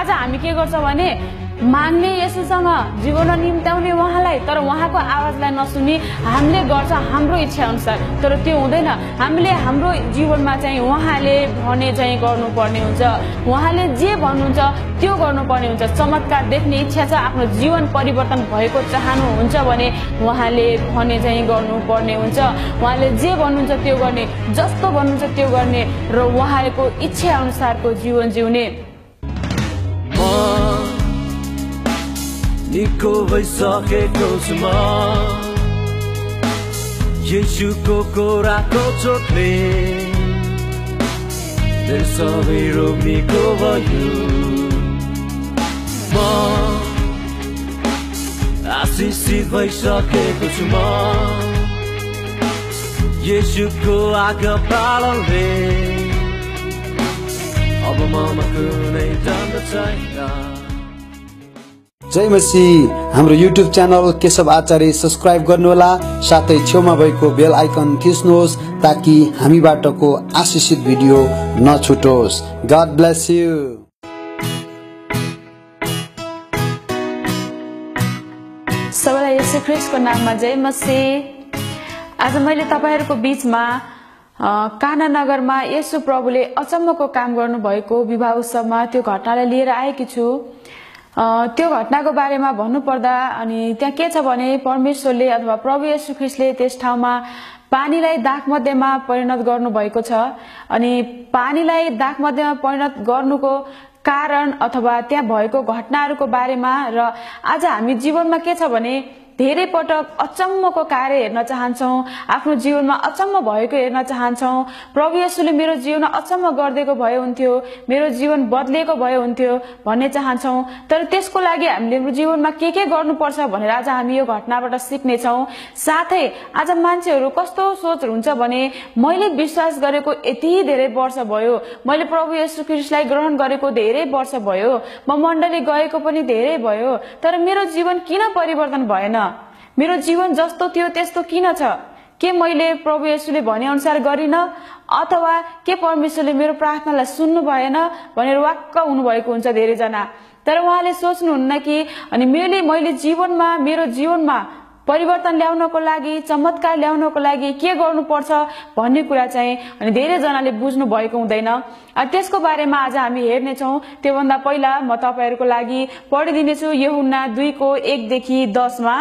आज हामी के गर्छ भने माग्ने यसोसँग जीवन निम्त्याउने उहाँलाई तर उहाँको आवाजलाई नसुनी हामीले गर्छ हाम्रो इच्छा अनुसार तर त्यो हुँदैन। हामीले हाम्रो जीवनमा चाहिँ उहाँले भने चाहिँ गर्नुपर्ने हुन्छ। उहाँले जे भन्नुहुन्छ त्यो गर्नुपर्ने हुन्छ। चमत्कार देख्ने इच्छा छ आफ्नो जीवन परिवर्तन भएको चाहनुहुन्छ भने उहाँले भने चाहिँ गर्नुपर्ने हुन्छ। उहाँले जे भन्नुहुन्छ त्यो गर्ने जस्तो भन्नुहुन्छ त्यो गर्ने र उहाँको इच्छा अनुसारको जीवन जिउने। निको भइसकेको छु म येसुको कोराको चोटले सबै रोग निको भयो म आशिषित भइसकेको छु म येसुको आज्ञा पालनले अब ममा कुनै दण्ड छैन जय मसी हाम्रो YouTube channel Keshav Acharya subscribe गर्नुहोला। साथै छेउमा भएको बेल आइकन थिच्नुहोस् ताकि हामीबाटको आशिषित भिडियो नछुटोस्। गड ब्लेस यु सबैलाई यसो ख्रिस्टको नाममा जय मसी आज मैले तपाईँहरूको बिचमा काना नगरमा यसु प्रभुले अचम्मको काम गर्नुभएको विवाह उत्सवमा त्यो घटनालाई लिएर आएकी छु। त्यो घटनाको बारेमा भन्नुपर्दा अनि त्यहाँ के छ भने परमेश्वरले अथवा प्रभु येशू ख्रिस्टले त्यस ठाउँमा पानीलाई दागमध्येमा परिणत गर्नुभएको छ। अनि पानीलाई दागमध्येमा परिणत गर्नुको कारण अथवा त्यहाँ भएको घटनाहरूको बारेमा र आज हामी जीवनमा के छ भने धेरै पटक अचम्मको कार्य हेर्न चाहन्छौँ। आफ्नो जीवनमा अचम्म भएको हेर्न चाहन्छौँ। प्रभु येशूले मेरो जीवनमा अचम्म गरिदिएको भए हुन्थ्यो मेरो जीवन बदलिएको भए हुन्थ्यो भन्ने चाहन्छौँ। तर त्यसको लागि हामीले जीवनमा के के गर्नुपर्छ भनेर आज हामी यो घटनाबाट सिक्नेछौँ। साथै आज मान्छेहरू कस्तो सोच हुन्छ भने मैले विश्वास गरेको यति धेरै वर्ष भयो मैले प्रभु येशू ख्रिस्टलाई ग्रहण गरेको धेरै वर्ष भयो म मण्डली गएको पनि धेरै भयो तर मेरो जीवन किन परिवर्तन भएन? मेरो जीवन जस्तो थियो त्यस्तो किन छ? के मैले प्रभु येशूले भने अनुसार गरिन? अथवा के परमेश्वरले मेरो प्रार्थनालाई सुन्नु भएन भनेर वाक्क हुनुभएको हुन्छ धेरैजना? तर उहाँले सोच्नुहुन्न कि अनि मैले मैले जीवनमा मेरो जीवनमा परिवर्तन ल्याउनको लागि चमत्कार ल्याउनको लागि के गर्नुपर्छ भन्ने कुरा चाहिँ अनि धेरैजनाले बुझ्नु भएको हुँदैन त्यसको बारेमा आज हामी हेर्नेछौँ। त्योभन्दा पहिला म तपाईँहरूको लागि पढिदिनेछु। यहुन्ना दुईको एकदेखि दसमा।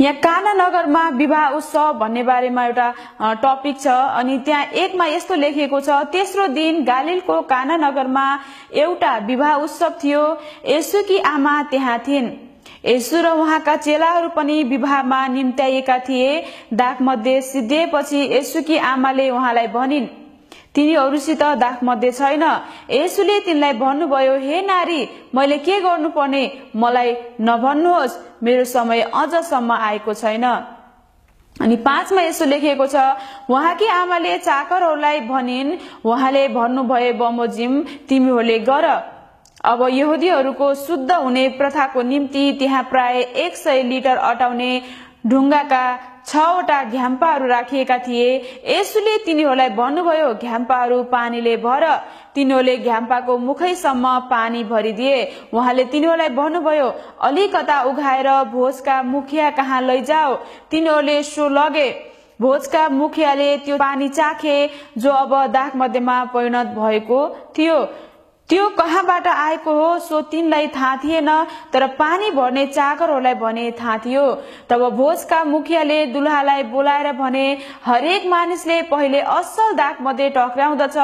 यहाँ काना नगरमा विवाह उत्सव भन्ने बारेमा एउटा टपिक छ। अनि त्यहाँ एकमा यस्तो लेखिएको छ तेस्रो दिन गालिलको काना नगरमा एउटा विवाह उत्सव थियो। यसुकी आमा त्यहाँ थिइन्। यसु र उहाँका चेलाहरू पनि विवाहमा निम्त्याइएका थिए। दागमध्ये सिद्धिएपछि यसुकी आमाले उहाँलाई भनिन्। तिनीहरूसित दागमध्ये छैन। यसुले तिनलाई भन्नुभयो हे नारी मैले के गर्नुपर्ने? मलाई नभन्नुहोस् मेरो समय अझसम्म आएको छैन अनि पाँचमा यसो लेखिएको छ उहाँकी आमाले चाकरहरूलाई भनिन् उहाँले भन्नुभए बमोजिम तिमीहरूले गर। अब यहुदीहरूको शुद्ध हुने प्रथाको निम्ति त्यहाँ प्राय एक सय लिटर अटाउने ढुङ्गाका छवटा घ्याम्पाहरू राखिएका थिए। यसुले तिनीहरूलाई भन्नुभयो घ्याम्पाहरू पानीले भर। तिनीहरूले घ्याम्पाको मुखैसम्म पानी भरिदिए। उहाँले तिनीहरूलाई भन्नुभयो अलिकता उघाएर भोजका मुखिया कहाँ लैजाओ तिनीहरूले सो लगे। भोजका मुखियाले त्यो पानी चाखे जो अब दागमध्येमा परिणत भएको थियो। त्यो कहाँबाट आएको हो? सो तिनलाई थाहा थिएन तर पानी भर्ने चाकरहरूलाई भने थाहा थियो। तब भोजका मुखियाले दुल्हालाई बोलाएर भने हरेक मानिसले पहिले असल दागमध्ये टक्राउँदछ।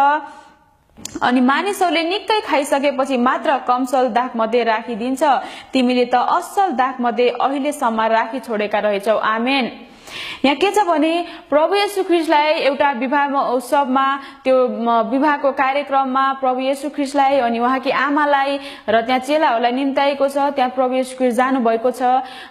अनि मानिसहरूले निकै खाइसकेपछि मात्र कमसल दागमध्ये राखिदिन्छ। तिमीले त असल दागमध्ये अहिलेसम्म राखी छोडेका रहेछौ। आमेन। यहाँ के छ भने प्रभु येशू ख्रिस्टलाई एउटा विवाह उत्सवमा त्यो विवाहको कार्यक्रममा प्रभु येशू ख्रिस्टलाई अनि उहाँकी आमालाई र त्यहाँ चेलाहरूलाई निम्ताएको छ त्यहाँ प्रभु येशू ख्रिस्ट जानुभएको छ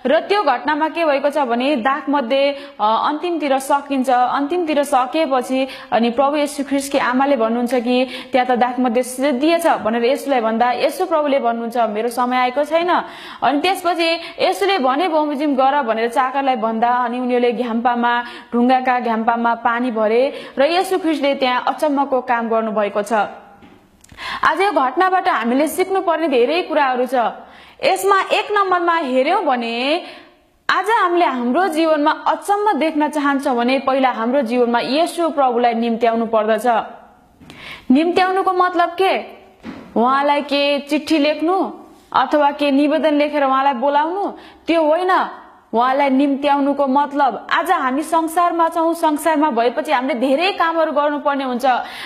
र त्यो घटनामा के भएको छ भने दागमध्ये अन्तिमतिर सकिन्छ। अन्तिमतिर सकिएपछि अनि प्रभु येशू ख्रिस्टकी आमाले भन्नुहुन्छ कि त्यहाँ त दागमध्ये सिद्धिएछ भनेर यसुलाई भन्दा यसो प्रभुले भन्नुहुन्छ मेरो समय आएको छैन। अनि त्यसपछि यसुले भने बमोजिम गर भनेर चाकरलाई भन्दा अनि उनीहरूले घ्याम्पामा ढुङ्गाका घ्याम्पामा पानी भरे र यसु ख्रिस्टले त्यहाँ अचम्मको काम गर्नुभएको छ। आज यो घटनाबाट हामीले सिक्नुपर्ने धेरै कुराहरू छ। यसमा एक नम्बरमा हेर्यौँ भने आज हामीले हाम्रो जीवनमा अचम्म देख्न चाहन्छौँ भने पहिला हाम्रो जीवनमा यसो प्रभुलाई निम्त्याउनु पर्दछ। निम्त्याउनुको मतलब के? उहाँलाई के चिठी लेख्नु अथवा के निवेदन लेखेर उहाँलाई बोलाउनु? त्यो होइन। उहाँलाई निम्त्याउनुको मतलब आज हामी संसारमा छौँ संसारमा भएपछि हामीले धेरै कामहरू गर्नुपर्ने हुन्छ।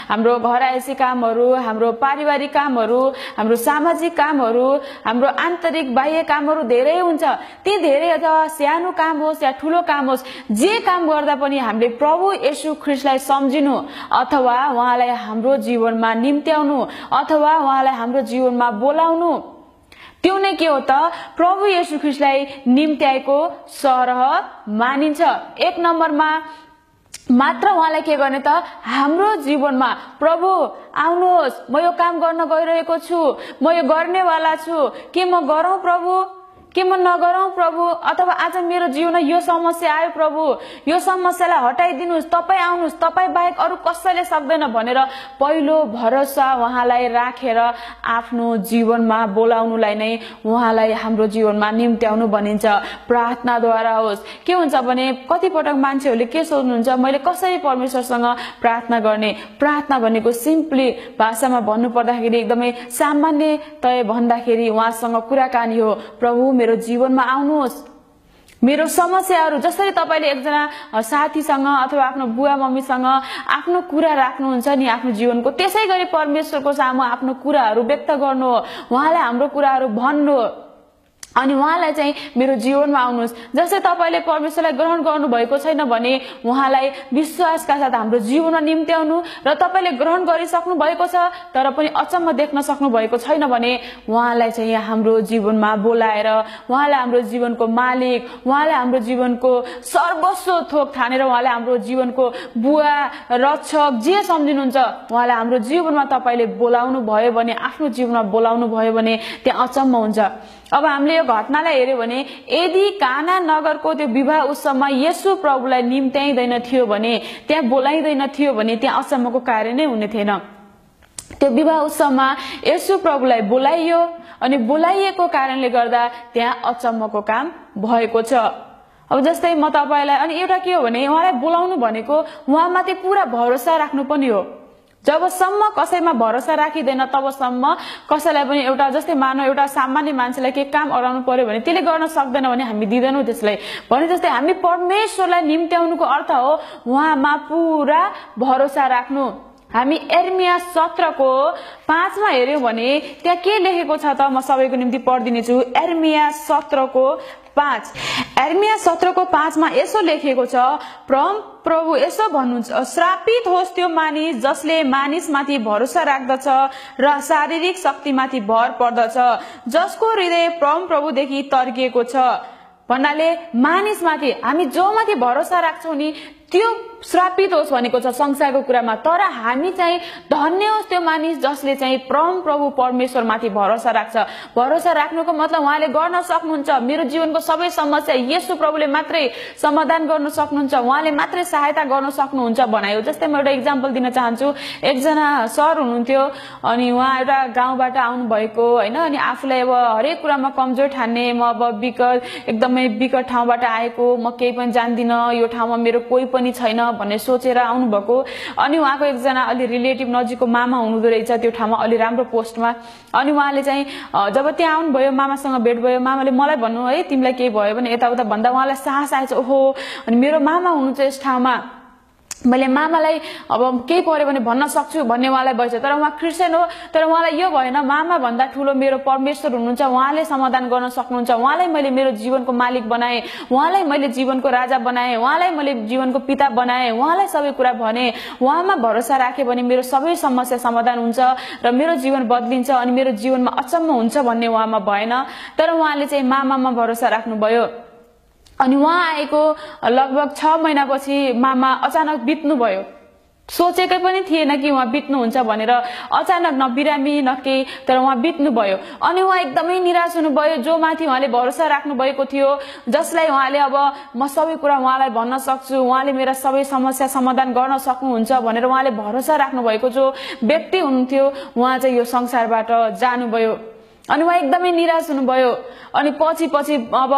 हाम्रो घर आएसी कामहरू हाम्रो पारिवारिक कामहरू हाम्रो सामाजिक कामहरू हाम्रो आन्तरिक बाह्य कामहरू धेरै हुन्छ। ती धेरै अथवा सानो काम होस् या ठुलो काम होस् जे काम गर्दा पनि हामीले प्रभु येशु ख्रिस्टलाई सम्झिनु अथवा उहाँलाई हाम्रो जीवनमा निम्त्याउनु अथवा उहाँलाई हाम्रो जीवनमा बोलाउनु। त्यो नै के हो त? प्रभु येशु ख्रिस्टलाई निम्त्याएको सरह मानिन्छ। एक नम्बरमा मात्र उहाँलाई के गर्ने त? हाम्रो जीवनमा प्रभु आउनुहोस् म यो काम गर्न गइरहेको छु म यो गर्नेवाला छु। के म गरौँ प्रभु? के म नगरौँ प्रभु? अथवा आज मेरो जीवनमा यो समस्या आयो प्रभु? यो समस्यालाई हटाइदिनुहोस् तपाईँ आउनुहोस् तपाईँ बाहेक अरू कसैले सक्दैन भनेर पहिलो भरोसा उहाँलाई राखेर रा आफ्नो जीवनमा बोलाउनुलाई नै उहाँलाई हाम्रो जीवनमा निम्त्याउनु भनिन्छ। प्रार्थनाद्वारा होस्। के हुन्छ भने कतिपटक मान्छेहरूले के सोध्नुहुन्छ मैले कसरी परमेश्वरसँग प्रार्थना गर्ने? प्रार्थना भनेको सिम्पली भाषामा भन्नु पर्दाखेरि एकदमै सामान्यतय भन्दाखेरि उहाँसँग कुराकानी हो। प्रभु मेरो जीवनमा आउनुहोस्। मेरो समस्याहरू जसरी तपाईँले एकजना साथीसँग अथवा आफ्नो बुवा मम्मीसँग आफ्नो कुरा राख्नुहुन्छ नि आफ्नो जीवनको त्यसै गरी परमेश्वरको सामु आफ्नो कुराहरू व्यक्त गर्नु हो। उहाँलाई हाम्रो कुराहरू भन्नु अनि उहाँलाई चाहिँ मेरो जीवनमा आउनुहोस्। जस्तै तपाईँले परमेश्वरलाई ग्रहण गर्नुभएको छैन भने उहाँलाई विश्वासका साथ हाम्रो जीवनमा निम्त्याउनु र तपाईँले ग्रहण गरिसक्नु भएको छ तर पनि अचम्म देख्न सक्नु भएको छैन भने उहाँलाई चाहिँ हाम्रो जीवनमा बोलाएर उहाँलाई हाम्रो जीवनको मालिक उहाँलाई हाम्रो जीवनको सर्वस्व थोक ठानेर उहाँले हाम्रो जीवनको बुवा रक्षक जे सम्झिनुहुन्छ उहाँलाई हाम्रो जीवनमा तपाईँले बोलाउनु भयो भने आफ्नो जीवनमा बोलाउनु भयो भने त्यहाँ अचम्म हुन्छ। अब हामीले यो घटनालाई हेऱ्यो भने यदि काना नगरको त्यो विवाह उत्सवमा यसु प्रभुलाई निम्त्याइँदैन थियो भने त्यहाँ बोलाइँदैन थियो भने त्यहाँ अचम्मको कार्य नै हुने थिएन। त्यो विवाह उत्सवमा यसु प्रभुलाई बोलाइयो अनि बोलाइएको कारणले गर्दा त्यहाँ अचम्मको काम भएको छ। अब जस्तै म तपाईँलाई अनि एउटा के हो भने उहाँलाई बोलाउनु भनेको उहाँमाथि पुरा भरोसा राख्नु पनि हो। जबसम्म कसैमा भरोसा राखिँदैन तबसम्म कसैलाई पनि एउटा जस्तै मानव एउटा सामान्य मान्छेलाई केही काम अराउनु पर्यो भने त्यसले गर्न सक्दैन भने हामी दिँदैनौँ त्यसलाई। भने जस्तै हामी परमेश्वरलाई निम्त्याउनुको अर्थ हो उहाँमा पुरा भरोसा राख्नु। हामी एर्मिया सत्रको पाँचमा हेऱ्यौँ भने त्यहाँ के लेखेको छ त? म सबैको निम्ति पढिदिनेछु। एर्मिया सत्रको पाँच। एर्मिया सत्रको पाँचमा यसो लेखिएको छ प्रम प्रभु यसो भन्नुहुन्छ श्रापित होस् त्यो मानिस जसले मानिसमाथि भरोसा राख्दछ र शारीरिक शक्तिमाथि भर पर्दछ जसको हृदय परम प्रभुदेखि तर्किएको छ। भन्नाले मानिसमाथि हामी जो माथि भरोसा राख्छौँ नि त्यो श्रापित होस् भनेको छ संसारको कुरामा। तर हामी चाहिँ धन्य होस् त्यो मानिस जसले चाहिँ परम प्रभु परमेश्वरमाथि भरोसा राख्छ। भरोसा राख्नुको मतलब उहाँले गर्न सक्नुहुन्छ। मेरो जीवनको सबै समस्या यसो प्रभुले मात्रै समाधान गर्न सक्नुहुन्छ। उहाँले मात्रै सहायता गर्न सक्नुहुन्छ भनायो जस्तै म एउटा इक्जाम्पल दिन चाहन्छु। एकजना सर हुनुहुन्थ्यो अनि उहाँ एउटा गाउँबाट आउनुभएको होइन? अनि आफूलाई अब हरेक कुरामा कमजोर ठान्ने म अब विकट एकदमै विकट ठाउँबाट आएको म केही पनि जान्दिनँ यो ठाउँमा मेरो कोही पनि छैन भन्ने सोचेर आउनुभएको। अनि उहाँको एकजना अलि रिलेटिभ नजिकको मामा हुनुहुँदो रहेछ त्यो ठाउँमा अलि राम्रो पोस्टमा। अनि उहाँले चाहिँ जब त्यहाँ आउनुभयो मामासँग भेट भयो मामाले मलाई भन्नु है तिमीलाई केही भयो भने यताउता भन्दा उहाँलाई साहस आएछ ओहो! अनि मेरो मामा हुनुहुन्छ यस ठाउँमा। मैले मामालाई अब केही पर्यो भने भन्न सक्छु भन्ने उहाँलाई भएछ। तर उहाँ क्रिस्चियन हो तर उहाँलाई यो भएन मामा भन्दा ठुलो मेरो परमेश्वर हुनुहुन्छ उहाँले समाधान गर्न सक्नुहुन्छ। उहाँलाई मैले मेरो जीवनको मालिक बनाएँ उहाँलाई मैले जीवनको राजा बनाएँ उहाँलाई मैले जीवनको पिता बनाएँ उहाँलाई सबै कुरा भने। उहाँमा भरोसा राखेँ भने मेरो सबै समस्या समाधान हुन्छ र मेरो जीवन बदलिन्छ अनि मेरो जीवनमा अचम्म हुन्छ भन्ने उहाँमा भएन। तर उहाँले चाहिँ मामामा भरोसा राख्नुभयो। अनि उहाँ आएको लगभग छ महिनापछि मामा अचानक बित्नुभयो। सोचेकै पनि थिएन कि उहाँ बित्नुहुन्छ भनेर। अचानक न बिरामी न केही तर उहाँ बित्नुभयो। अनि उहाँ एकदमै निराश हुनुभयो। जो माथि उहाँले भरोसा राख्नु भएको थियो जसलाई उहाँले अब म सबै कुरा उहाँलाई भन्न सक्छु उहाँले मेरा सबै समस्या समाधान गर्न सक्नुहुन्छ भनेर उहाँले भरोसा राख्नु भएको जो व्यक्ति हुनुहुन्थ्यो उहाँ चाहिँ यो संसारबाट जानुभयो। अनि उहाँ एकदमै निराश हुनुभयो। अनि पछि पछि अब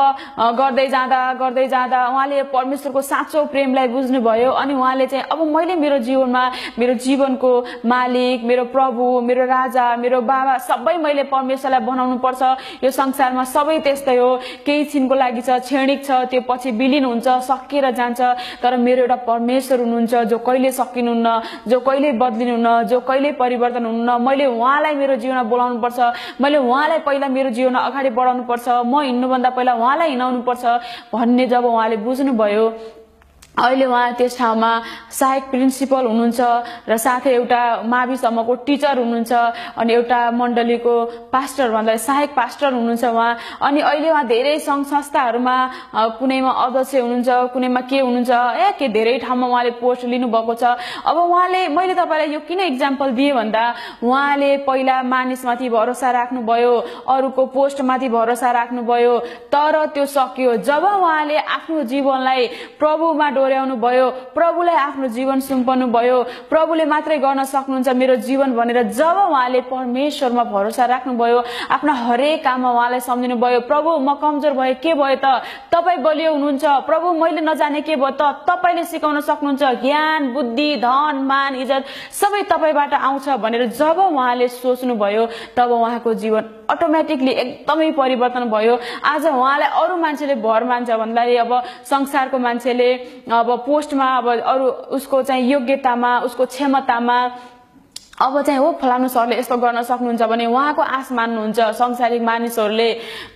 गर्दै जाँदा गर्दै जाँदा उहाँले परमेश्वरको साँचो प्रेमलाई बुझ्नुभयो। अनि उहाँले चाहिँ अब मैले मेरो जीवनमा मेरो जीवनको मालिक मेरो प्रभु मेरो राजा मेरो बाबा सबै मैले परमेश्वरलाई बनाउनु पर्छ। यो संसारमा सबै त्यस्तै हो। केही छिनको लागि छ क्षणिक छ त्यो पछि विलिन हुन्छ सकिएर जान्छ। तर मेरो एउटा परमेश्वर हुनुहुन्छ जो कहिले सकिनुहुन्न जो कहिले बदलिनुहुन्न जो कहिले परिवर्तन हुनुहुन्न। मैले उहाँलाई मेरो जीवनमा बोलाउनु पर्छ। मैले उहाँलाई पहिला मेरो जीवनमा अगाडि बढाउनु पर्छ म हिँड्नुभन्दा पहिला उहाँलाई हिँडाउनु पर्छ भन्ने जब उहाँले बुझ्नुभयो अहिले उहाँ त्यस ठाउँमा सहायक प्रिन्सिपल हुनुहुन्छ र साथै एउटा माविसम्मको टिचर हुनुहुन्छ अनि एउटा मण्डलीको पास्टर भन्दा सहायक पास्टर हुनुहुन्छ उहाँ। अनि अहिले उहाँ धेरै सङ्घ संस्थाहरूमा कुनैमा अध्यक्ष हुनुहुन्छ कुनैमा के हुनुहुन्छ ए के धेरै ठाउँमा उहाँले पोस्ट लिनुभएको छ। अब उहाँले मैले तपाईँलाई यो किन इक्जाम्पल दिएँ भन्दा उहाँले पहिला मानिसमाथि भरोसा राख्नुभयो अरूको पोस्टमाथि भरोसा राख्नुभयो तर त्यो सकियो। जब उहाँले आफ्नो जीवनलाई प्रभुमा डोर्याउनु भयो प्रभुलाई आफ्नो जीवन सुम्पनु भयो प्रभुले मात्रै गर्न सक्नुहुन्छ मेरो जीवन भनेर जब उहाँले परमेश्वरमा भरोसा राख्नुभयो आफ्ना हरेक काममा उहाँलाई सम्झिनु भयो प्रभु म कमजोर भए के भयो त? तपाईँ बलियो हुनुहुन्छ प्रभु मैले नजाने के भयो त? तपाईँले सिकाउन सक्नुहुन्छ ज्ञान बुद्धि धन मान इज्जत सबै तपाईँबाट आउँछ भनेर जब उहाँले सोच्नुभयो तब उहाँको जीवन अटोमेटिकली एकदमै परिवर्तन भयो। आज उहाँलाई अरू मान्छेले भर मान्छ भन्दाखेरि अब संसारको मान्छेले अब पोस्टमा अब अरू उसको चाहिँ योग्यतामा उसको क्षमतामा अब चाहिँ हो फलानु सरले यस्तो गर्न सक्नुहुन्छ भने उहाँको आश मान्नुहुन्छ संसारिक मानिसहरूले।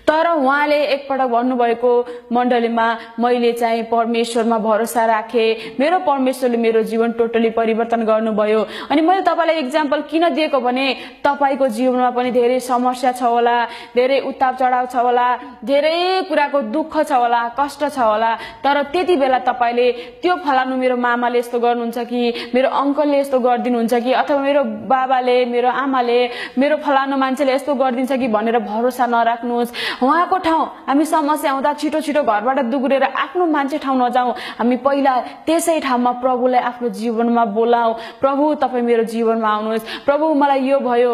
तर उहाँले एकपटक भन्नुभएको मण्डलीमा मैले चाहिँ परमेश्वरमा भरोसा राखेँ। मेरो परमेश्वरले मेरो जीवन टोटली परिवर्तन गर्नुभयो। अनि मैले तपाईँलाई इक्जाम्पल किन दिएको भने तपाईँको जीवनमा पनि धेरै समस्या छ होला धेरै उताप चढाव छ होला धेरै कुराको दुःख छ होला कष्ट छ होला। तर त्यति बेला तपाईँले त्यो फलानु मेरो मामाले यस्तो गर्नुहुन्छ कि मेरो अङ्कलले यस्तो गरिदिनुहुन्छ कि अथवा मेरो बाबाले मेरो आमाले मेरो फलानु मान्छेले यस्तो गरिदिन्छ कि भनेर भरोसा नराख्नुहोस्। उहाँको ठाउँ हामी समस्या आउँदा छिटो छिटो घरबाट दुग्रेर आफ्नो मान्छे ठाउँ नजाउँ। हामी पहिला त्यसै ठाउँमा प्रभुलाई आफ्नो जीवनमा बोलाऊ प्रभु तपाईँ मेरो जीवनमा आउनुहोस्। प्रभु मलाई यो भयो।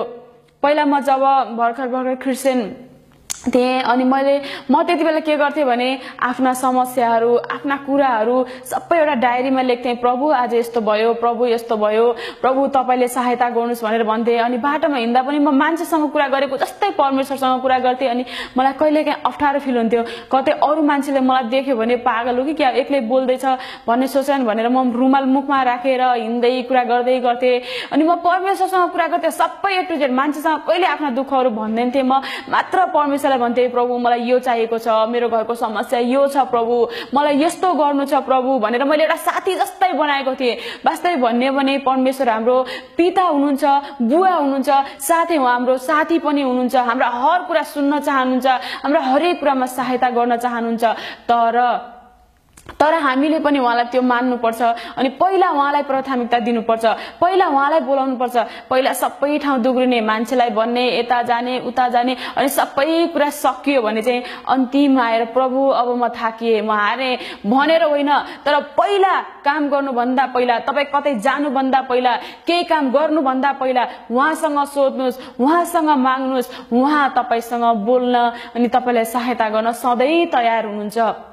पहिला म जब भर्खर भर्खर क्रिस्चियन थिएँ। अनि मैले म त्यति बेला के गर्थेँ भने आफ्ना समस्याहरू आफ्ना कुराहरू सबै एउटा डायरीमा लेख्थेँ प्रभु आज यस्तो भयो प्रभु यस्तो भयो प्रभु तपाईँले सहायता गर्नुहोस् भनेर भन्थेँ। अनि बाटोमा हिँड्दा पनि म मान्छेसँग कुरा गरेको जस्तै परमेश्वरसँग कुरा गर्थेँ। अनि मलाई कहिलेकाहीँ अप्ठ्यारो फिल हुन्थ्यो। कतै अरू मान्छेले मलाई देख्यो भने पागल हो कि क्या? एक्लै बोल्दैछ भन्ने सोचेन भनेर म रुमाल मुखमा राखेर हिँड्दै कुरा गर्दै गर्थेँ। अनि म परमेश्वरसँग कुरा गर्थेँ। सबै ए टु जेड मान्छेसँग कहिले आफ्ना दुःखहरू भन्दैन थिएँ। म मात्र परमेश्वरलाई भन्थेँ प्रभु मलाई यो चाहिएको छ मेरो घरको समस्या यो छ प्रभु। मलाई यस्तो गर्नु छ प्रभु भनेर मैले एउटा साथी जस्तै बनाएको थिएँ। वास्तविक भन्ने भने परमेश्वर हाम्रो पिता हुनुहुन्छ बुवा हुनुहुन्छ साथै हाम्रो साथी पनि हुनुहुन्छ हाम्रा हर कुरा सुन्न चाहनुहुन्छ हाम्रा हरेक कुरामा सहायता गर्न चाहनुहुन्छ। तर तर हामीले पनि उहाँलाई त्यो मान्नुपर्छ। अनि पहिला उहाँलाई प्राथमिकता दिनुपर्छ। पहिला उहाँलाई बोलाउनुपर्छ। पहिला सबै ठाउँ दुग्रिने मान्छेलाई भन्ने यता जाने उता जाने अनि सबै कुरा सकियो भने चाहिँ अन्तिममा आएर प्रभु अब म थाकिएँ म हारेँ। भनेर होइन तर पहिला काम गर्नुभन्दा पहिला तपाईँ कतै जानुभन्दा पहिला केही काम गर्नुभन्दा पहिला उहाँसँग सोध्नुहोस् उहाँसँग माग्नुहोस् उहाँ तपाईँसँग बोल्न अनि तपाईँलाई सहायता गर्न सधैँ तयार हुनुहुन्छ।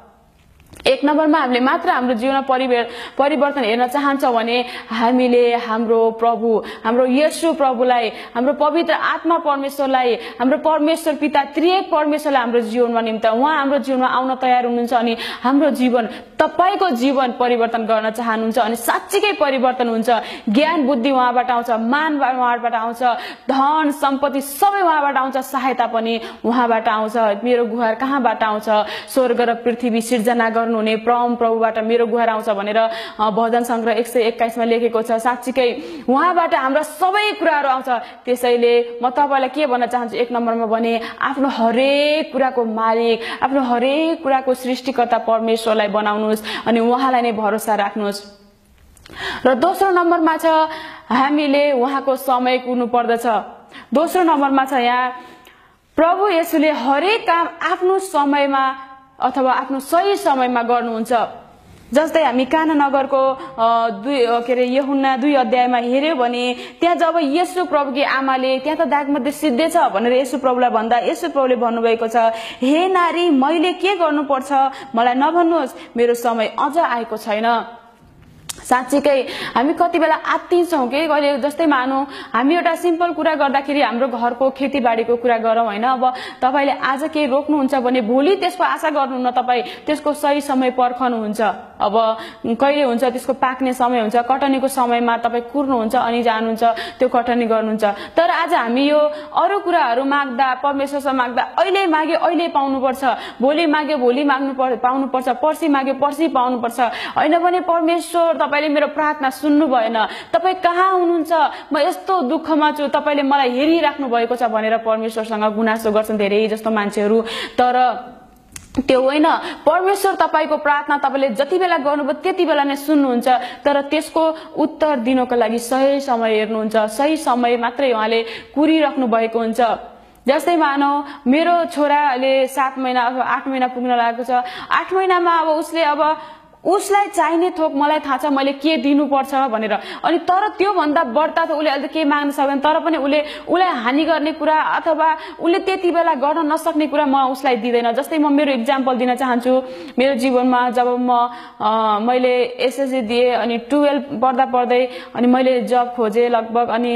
एक नम्बरमा हामीले मात्र हाम्रो जीवनमा परिवे परिवर्तन हेर्न चाहन्छौँ भने हामीले हाम्रो प्रभु हाम्रो यशु प्रभुलाई हाम्रो पवित्र आत्मा परमेश्वरलाई हाम्रो परमेश्वर पिता त्रिएक परमेश्वरलाई हाम्रो जीवनमा निम्त उहाँ हाम्रो जीवनमा आउन तयार हुनुहुन्छ अनि हाम्रो जीवन तपाईँको जीवन परिवर्तन गर्न चाहनुहुन्छ अनि साँच्चीकै परिवर्तन हुन्छ। ज्ञान बुद्धि उहाँबाट आउँछ मान उहाँबाट आउँछ धन सम्पत्ति सबै उहाँबाट आउँछ सहायता पनि उहाँबाट आउँछ। मेरो गुहार कहाँबाट आउँछ? स्वर्ग र पृथ्वी सिर्जना गर्नुहुने परम प्रभुबाट मेरो गुहार आउँछ भनेर भजन सङ्ग्रह एक सय एक्काइसमा लेखेको छ। साँच्चीकै उहाँबाट हाम्रा सबै कुराहरू आउँछ। त्यसैले म तपाईँलाई के भन्न चाहन्छु एक नम्बरमा भने आफ्नो हरेक कुराको मालिक आफ्नो हरेक कुराको सृष्टिकर्ता परमेश्वरलाई बनाउनुहोस् अनि उहाँलाई नै भरोसा राख्नुहोस्। र दोस्रो नम्बरमा छ हामीले उहाँको समय कुर्नु पर्दछ दोस्रो नम्बरमा छ यहाँ प्रभु यसुले हरेक काम आफ्नो समयमा अथवा आफ्नो सही समयमा गर्नुहुन्छ। जस्तै हामी काना नगरको दुई के अरे यहुन्ना दुई अध्यायमा हेऱ्यो भने त्यहाँ जब यसु प्रभुकी आमाले त्यहाँ त दागमध्ये सिद्धे छ भनेर यसु प्रभुलाई भन्दा यसु प्रभुले भन्नुभएको छ हे नारी मैले के गर्नुपर्छ? मलाई नभन्नुहोस् मेरो समय अझ आएको छैन। साँच्चीकै हामी कति बेला आत्तिन्छौँ कि? कहिले जस्तै मानौँ हामी एउटा सिम्पल कुरा गर्दाखेरि हाम्रो घरको खेतीबारीको कुरा गरौँ होइन? अब तपाईँले आज केही रोक्नुहुन्छ भने भोलि त्यसको आशा गर्नुहुन्न तपाईँ त्यसको सही समय पर्खनुहुन्छ। अब कहिले हुन्छ त्यसको पाक्ने समय हुन्छ कटनीको समयमा तपाईँ कुर्नुहुन्छ अनि जानुहुन्छ त्यो कटनी गर्नुहुन्छ। तर आज हामी यो अरू कुराहरू माग्दा परमेश्वरसँग माग्दा अहिले माग्यो अहिले पाउनुपर्छ। भोलि माग्यो भोलि माग्नु पर् पाउनुपर्छ पर्सि माग्यो पर्सि पाउनुपर्छ। होइन भने परमेश्वर तपाईँले मेरो प्रार्थना सुन्नु भएन तपाईँ कहाँ हुनुहुन्छ? म यस्तो दुःखमा छु। तपाईँले मलाई हेरिराख्नु भएको छ भनेर परमेश्वरसँग गुनासो गर्छन् धेरै जस्तो मान्छेहरू। तर त्यो होइन। परमेश्वर तपाईँको प्रार्थना तपाईँले जति बेला गर्नुभयो त्यति बेला नै सुन्नुहुन्छ। तर त्यसको उत्तर दिनको लागि सही समय हेर्नुहुन्छ। सही समय मात्रै उहाँले कुरिराख्नु भएको हुन्छ। जस्तै मानौ मेरो छोराले सात महिना आठ महिना पुग्न लागेको छ। आठ महिनामा अब उसले अब उसलाई चाहिने थोक मलाई थाहा छ मैले के दिनुपर्छ भनेर। अनि तर त्योभन्दा बढ्ता त उसले अहिले केही माग्न सक्दैन तर पनि उसले उसलाई हानि गर्ने कुरा अथवा उसले त्यति बेला गर्न नसक्ने कुरा म उसलाई दिँदैन। जस्तै म मेरो इक्जाम्पल दिन चाहन्छु मेरो जीवनमा जब म मैले एसएससी दिएँ अनि टुवेल्भ पढ्दा पढ्दै अनि मैले जब खोजेँ लगभग अनि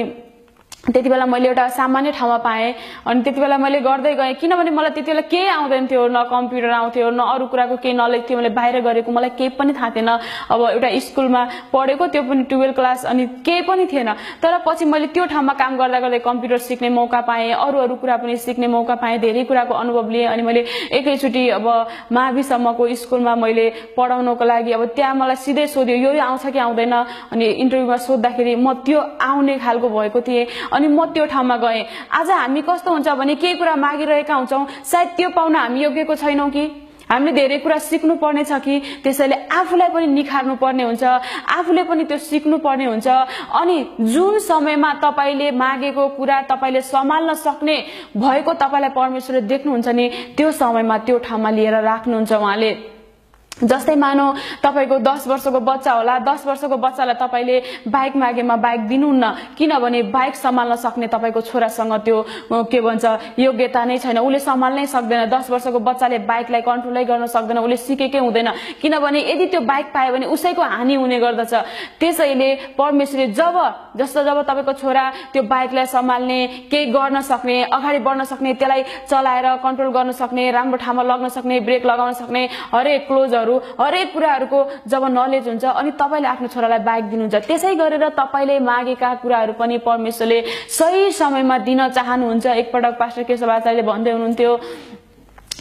त्यति बेला मैले एउटा सामान्य ठाउँमा पाएँ अनि त्यति बेला मैले गर्दै गएँ। किनभने मलाई त्यति बेला केही आउँदैन थियो न कम्प्युटर आउँथ्यो न अरू कुराको केही नलेज थियो। मैले बाहिर गरेको मलाई केही पनि थाहा थिएन। अब एउटा स्कुलमा पढेको त्यो पनि टुवेल्भ क्लास अनि केही पनि थिएन। तर पछि मैले त्यो ठाउँमा काम गर्दा गर्दै कम्प्युटर सिक्ने मौका पाएँ अरू अरू कुरा पनि सिक्ने मौका पाएँ धेरै कुराको अनुभव लिएँ अनि मैले एकैचोटि अब माविसम्मको स्कुलमा मैले पढाउनको लागि अब त्यहाँ मलाई सिधै सोध्यो यो आउँछ कि आउँदैन? अनि इन्टरभ्यूमा सोद्धाखेरि म त्यो आउने खालको भएको थिएँ। अनि म त्यो ठाउँमा गएँ। आज हामी कस्तो हुन्छ भने केही कुरा मागिरहेका हुन्छौँ। सायद त्यो पाउन हामी योग्यको छैनौँ कि? हामीले धेरै कुरा सिक्नु पर्ने छ कि? त्यसैले आफूलाई पनि निखार्नु पर्ने हुन्छ। आफूले पनि त्यो सिक्नु पर्ने हुन्छ। अनि जुन समयमा तपाईँले मागेको कुरा तपाईँले सम्हाल्न सक्ने भएको तपाईँलाई परमेश्वरले देख्नुहुन्छ नि त्यो समयमा त्यो ठाउँमा लिएर राख्नुहुन्छ उहाँले। जस्तै मानौ तपाईँको दस वर्षको बच्चा होला दस वर्षको बच्चालाई तपाईँले बाइक मागेमा बाइक दिनुहुन्न किनभने बाइक सम्हाल्न सक्ने तपाईँको छोरासँग त्यो के भन्छ योग्यता नै छैन। उसले सम्हाल्नै सक्दैन दस वर्षको बच्चाले बाइकलाई कन्ट्रोलै गर्न सक्दैन उसले सिकेकै हुँदैन। किनभने यदि त्यो बाइक पायो भने उसैको हानि हुने गर्दछ। त्यसैले परमेश्वरले जब जस्तो जब तपाईँको छोरा त्यो बाइकलाई सम्हाल्ने केही गर्न सक्ने अगाडि बढ्न सक्ने त्यसलाई चलाएर कन्ट्रोल गर्न सक्ने राम्रो ठाउँमा लग्न सक्ने ब्रेक लगाउन सक्ने हरेक क्लोजहरू हरेक कुराहरूको जब नलेज हुन्छ अनि तपाईँले आफ्नो छोरालाई बाइक दिनुहुन्छ त्यसै गरेर तपाईँले मागेका कुराहरू पनि परमेश्वरले सही समयमा दिन चाहनुहुन्छ। एकपटक पास्टर केशव आचार्यले भन्दै हुनुहुन्थ्यो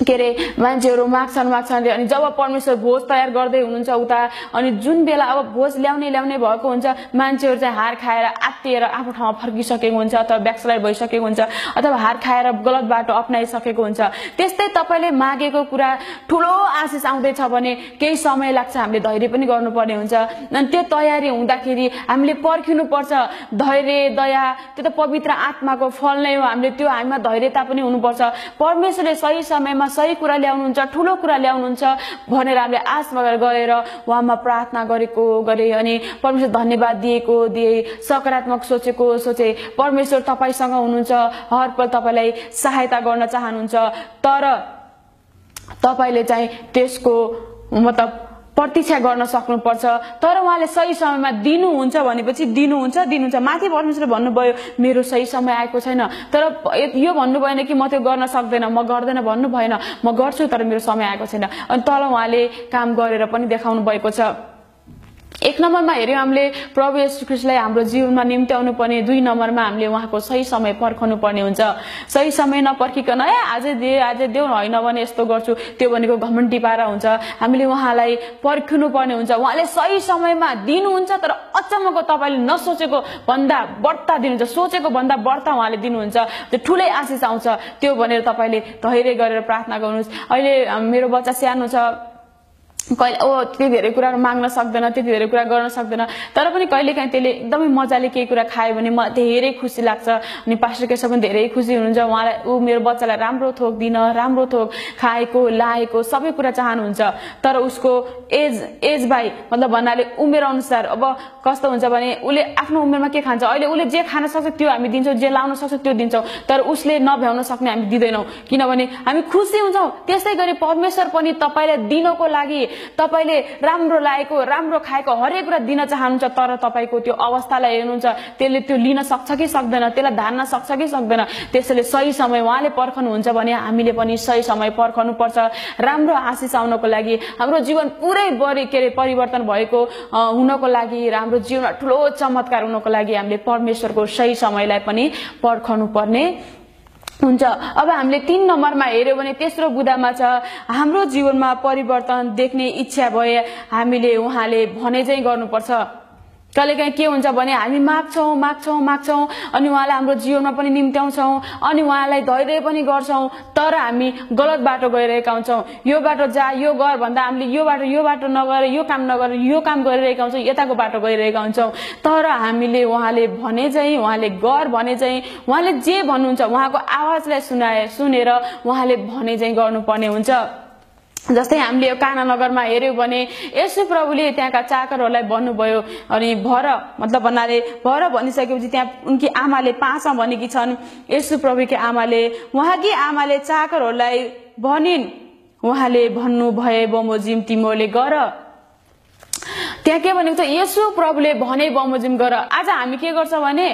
के अरे मान्छेहरू माग्छन् माग्छन् अनि जब परमेश्वर भोज तयार गर्दै हुनुहुन्छ उता अनि जुन बेला अब भोज ल्याउने ल्याउने भएको हुन्छ मान्छेहरू चाहिँ हार खाएर आत्तिएर आफ्नो ठाउँमा फर्किसकेको हुन्छ अथवा ब्याकस्लाइड भइसकेको हुन्छ अथवा हार खाएर गलत बाटो अप्नाइसकेको हुन्छ। त्यस्तै तपाईँले मागेको कुरा ठुलो आशिष आउँदैछ भने केही समय लाग्छ हामीले धैर्य पनि गर्नुपर्ने हुन्छ। अनि त्यो तयारी हुँदाखेरि हामीले पर्खिनु पर्छ धैर्य दया त्यो त पवित्र आत्माको फल नै हो। हामीले त्यो हामीमा धैर्यता पनि हुनुपर्छ। परमेश्वरले सही समयमा सही कुरा ल्याउनुहुन्छ ठुलो कुरा ल्याउनुहुन्छ भनेर हामीले आश गरेर उहाँमा प्रार्थना गरेको गरे अनि परमेश्वर धन्यवाद दिएको दिए। सकारात्मक सोचेको सोचे परमेश्वर तपाईँसँग हुनुहुन्छ हर पल तपाईँलाई सहायता गर्न चाहनुहुन्छ। तर तपाईँले चाहिँ त्यसको मतलब प्रतीक्षा गर्न सक्नुपर्छ। तर उहाँले सही समयमा दिनुहुन्छ भनेपछि दिनुहुन्छ दिनुहुन्छ। माथि परमेश्वरले भन्नुभयो मेरो सही समय आएको छैन। तर यो भन्नु भएन कि म त्यो गर्न सक्दैन म गर्दैन भन्नु भएन म गर्छु तर मेरो समय आएको छैन। अनि तल उहाँले काम गरेर पनि देखाउनु भएको छ। एक नम्बरमा हेऱ्यौँ हामीले प्रभु यशु हाम्रो जीवनमा निम्त्याउनु पर्ने। दुई नम्बरमा हामीले उहाँको सही समय पर्खनु पर्ने हुन्छ। सही समय नपर्खिकन ए आजै दे आजै देऊ होइन भने यस्तो गर्छु त्यो भनेको घमण्डी पारा हुन्छ। हामीले उहाँलाई पर्खिनु पर्ने हुन्छ। उहाँले सही समयमा दिनुहुन्छ तर अचम्मको तपाईँले नसोचेको भन्दा बढ्ता दिनुहुन्छ। सोचेको भन्दा बढ्ता उहाँले दिनुहुन्छ। त्यो ठुलै आशिष आउँछ। त्यो भनेर तपाईँले धैर्य गरेर प्रार्थना गर्नुहोस्। अहिले मेरो बच्चा सानो छ। कहिले ओ त्यति धेरै कुराहरू माग्न सक्दैन त्यति धेरै कुरा गर्न सक्दैन। तर पनि कहिलेकाहीँ त्यसले एकदमै मजाले केही कुरा खायो भने मलाई धेरै खुसी लाग्छ। अनि पास्टर केशव पनि धेरै खुसी हुनुहुन्छ। उहाँलाई ऊ मेरो बच्चालाई राम्रो थोक दिन राम्रो थोक खाएको लाएको सबै कुरा चाहनुहुन्छ। तर उसको एज एज बाई मतलब भन्नाले उमेर अनुसार अब कस्तो हुन्छ भने उसले आफ्नो उमेरमा के खान्छ? अहिले उसले जे खान सक्छ त्यो हामी दिन्छौँ जे लाउन सक्छ त्यो दिन्छौँ। तर उसले नभ्याउन सक्ने हामी दिँदैनौँ। किनभने हामी खुसी हुन्छौँ। त्यसै गरी परमेश्वर पनि तपाईँलाई दिनको लागि तपाईँले राम्रो लागेको राम्रो खाएको हरेक कुरा दिन चाहनुहुन्छ तर तपाईँको त्यो अवस्थालाई हेर्नुहुन्छ त्यसले त्यो लिन सक्छ कि सक्दैन त्यसलाई धान्न सक्छ कि सक्दैन त्यसैले सही समय उहाँले पर्खनुहुन्छ भने हामीले पनि सही समय पर्खनु पर्छ राम्रो आशिष आउनको लागि हाम्रो जीवन पुरै बढी के अरे परिवर्तन भएको हुनको लागि र हाम्रो जीवनमा ठुलो चमत्कार हुनको लागि हामीले परमेश्वरको सही समयलाई पनि पर्खनु पर्ने हुन्छ। अब हामीले तीन नम्बरमा हेऱ्यौँ भने तेस्रो बुदामा छ। हाम्रो जीवनमा परिवर्तन देख्ने इच्छा भए हामीले उहाँले भने चाहिँ गर्नुपर्छ। कहिलेकाहीँ के हुन्छ भने हामी माग्छौँ माग्छौँ माग्छौँ। अनि उहाँलाई हाम्रो जीवनमा पनि निम्त्याउँछौँ। अनि उहाँलाई धैर्य पनि गर्छौँ। तर हामी गलत बाटो गइरहेका हुन्छौँ। यो बाटो जा यो गर भन्दा हामीले यो बाटो यो बाटो नगरेर यो काम नगरेर यो काम गरिरहेका हुन्छौँ यताको बाटो गइरहेका हुन्छौँ। तर हामीले उहाँले भने चाहिँ उहाँले गर भने चाहिँ उहाँले जे भन्नुहुन्छ उहाँको आवाजलाई सुनाए सुनेर उहाँले भने चाहिँ गर्नुपर्ने हुन्छ। जस्तै हामीले यो काना नगरमा हेऱ्यौँ भने यसो प्रभुले त्यहाँका चाकरहरूलाई भन्नुभयो अनि भर मतलब भन्नाले भर भनिसकेपछि त्यहाँ उनकी आमाले पाँचमा भनेकी छन् यसो प्रभुकी आमाले उहाँकी आमाले चाकरहरूलाई भनिन्। उहाँले भन्नु भए बमोजिम तिमीले गर। त्यहाँ के भनेको छ? यसो प्रभुले भने बमोजिम गर। आज हामी के गर्छ भने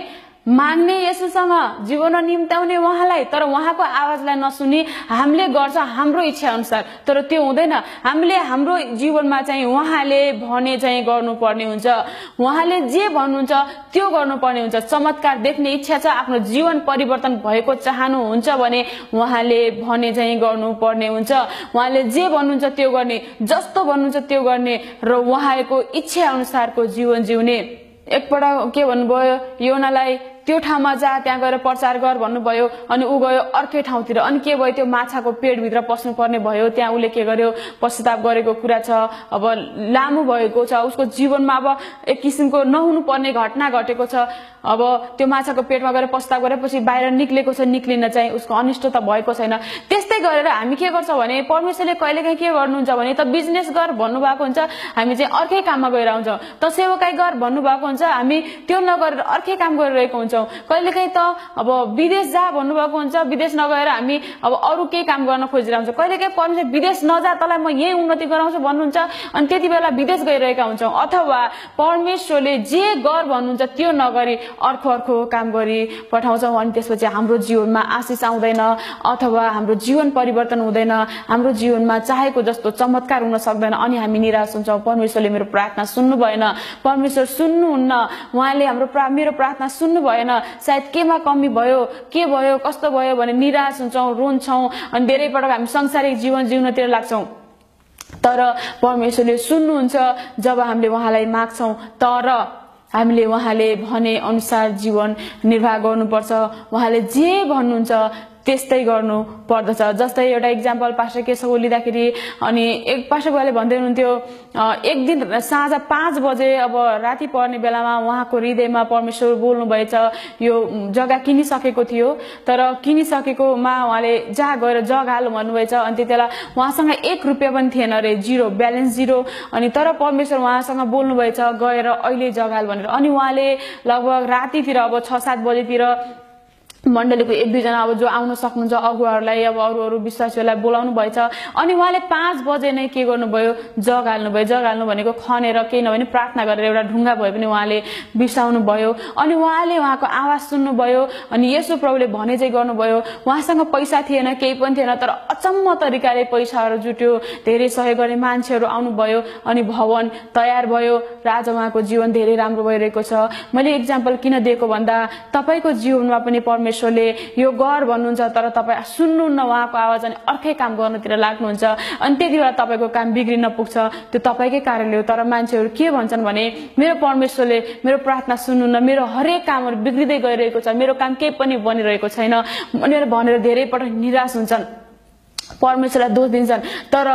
माग्ने यसोसँग जीवनमा निम्त्याउने उहाँलाई तर उहाँको आवाजलाई नसुनी हामीले गर्छ हाम्रो इच्छा अनुसार तर त्यो हुँदैन। हामीले हाम्रो जीवनमा चाहिँ उहाँले भने चाहिँ गर्नुपर्ने हुन्छ। उहाँले जे भन्नुहुन्छ त्यो गर्नुपर्ने हुन्छ। चमत्कार देख्ने इच्छा छ आफ्नो जीवन परिवर्तन भएको चाहनुहुन्छ भने उहाँले भने चाहिँ गर्नुपर्ने हुन्छ। उहाँले जे भन्नुहुन्छ त्यो गर्ने जस्तो भन्नुहुन्छ त्यो गर्ने र उहाँको इच्छा अनुसारको जीवन जिउने। एकपल्ट के भन्नुभयो योनालाई त्यो ठाउँमा जा त्यहाँ गएर प्रचार गर भन्नुभयो अनि ऊ गयो अर्कै ठाउँतिर। अनि के भयो? त्यो माछाको पेटभित्र पस्नुपर्ने भयो। त्यहाँ उसले के गर्यो? पश्चाताप गरेको कुरा छ। अब लामो भएको छ। उसको जीवनमा अब एक किसिमको नहुनु पर्ने घटना घटेको छ। अब त्यो माछाको पेटमा गएर पश्चाताप गरेपछि बाहिर निक्लेको छ निक्लिन चाहिँ उसको अनिष्ट त भएको छैन। त्यस्तै गरेर हामी के गर्छौँ भने परमेश्वरले कहिलेकाहीँ के गर्नुहुन्छ भने त बिजनेस गर भन्नुभएको हुन्छ। हामी चाहिँ अर्कै काममा गएर आउँछौँ। त सेवकाई गर भन्नुभएको हुन्छ। हामी त्यो नगरेर अर्कै काम गरिरहेको हुन्छौँ। कहिलेकाहीँ त अब विदेश जा भन्नुभएको हुन्छ विदेश नगएर हामी अब अरू केही काम गर्न खोजिरहेको हुन्छ कहिलेकाहीँ परमेश्वर विदेश नजा तँलाई म यही उन्नति गराउँछु भन्नुहुन्छ अनि त्यति बेला विदेश गइरहेका हुन्छौँ। अथवा परमेश्वरले जे गर भन्नुहुन्छ त्यो नगरी अर्को अर्को काम गरी पठाउँछौँ अनि त्यसपछि हाम्रो जीवनमा आशिष आउँदैन अथवा हाम्रो जीवन परिवर्तन हुँदैन। हाम्रो जीवनमा चाहेको जस्तो चमत्कार हुन सक्दैन अनि हामी निराश हुन्छौँ। परमेश्वरले मेरो प्रार्थना सुन्नु भएन परमेश्वर सुन्नुहुन्न। उहाँले हाम्रो प्रा मेरो प्रार्थना सुन्नु भएन सायद केमा कमी भयो के भयो कस्तो भयो भने निराश हुन्छौँ रुन्छौँ अनि धेरै पटक हामी संसारिक जीवन जिउनतिर लाग्छौँ। तर परमेश्वरले सुन्नुहुन्छ जब हामीले उहाँलाई माग्छौँ। तर हामीले उहाँले भने अनुसार जीवन निर्वाह गर्नुपर्छ। उहाँले जे भन्नुहुन्छ त्यस्तै गर्नु पर्दछ। जस्तै एउटा इक्जाम्पल पास्टर केशव लिँदाखेरि अनि एक पास्टर बुवाले भन्दै हुनुहुन्थ्यो एक दिन साँझ पाँच बजे अब राति पर्ने बेलामा उहाँको हृदयमा परमेश्वर बोल्नुभएछ यो जग्गा किनिसकेको थियो तर किनिसकेकोमा उहाँले जहाँ गएर जग हाल भन्नुभएछ अनि त्यति बेला उहाँसँग एक रुपियाँ पनि थिएन अरे जिरो ब्यालेन्स जिरो। अनि तर परमेश्वर उहाँसँग बोल्नुभएछ गएर अहिले जग हाल भनेर। अनि उहाँले लगभग रातितिर अब छ सात बजेतिर मण्डलीको एक दुईजना अब जो आउन सक्नुहुन्छ अगुवाहरूलाई अब अरू अरू विश्वासीहरूलाई बोलाउनु भएछ। अनि उहाँले पाँच बजे नै के गर्नुभयो? जग हाल्नुभयो। जग हाल्नु भनेको खनेर केही नभए प्रार्थना गरेर एउटा ढुङ्गा भए पनि उहाँले बिसाउनु भयो अनि उहाँले उहाँको आवाज सुन्नुभयो। अनि यसो प्रभुले भने चाहिँ गर्नुभयो। उहाँसँग पैसा थिएन केही पनि थिएन तर अचम्म तरिकाले पैसाहरू जुट्यो। धेरै सहयोग गर्ने मान्छेहरू आउनुभयो। अनि भवन तयार भयो। र आज उहाँको जीवन धेरै राम्रो भइरहेको छ। मैले इक्जाम्पल किन दिएको भन्दा तपाईँको जीवनमा पनि परमेश्वरले यो गर भन्नुहुन्छ तर तपाईँ सुन्नुहुन्न उहाँको आवाज अनि अर्कै काम गर्नुतिर लाग्नुहुन्छ। अनि त्यति बेला तपाईँको काम बिग्रिन पुग्छ त्यो तपाईँकै कारणले हो। तर मान्छेहरू के भन्छन् भने मेरो परमेश्वरले मेरो प्रार्थना सुन्नुहुन्न मेरो हरेक कामहरू बिग्रिँदै गइरहेको छ मेरो काम केही पनि बनिरहेको छैन। भनेर भनेर धेरै पटक निराश हुन्छन्। परमेश्वरलाई दोष दिन्छन्। तर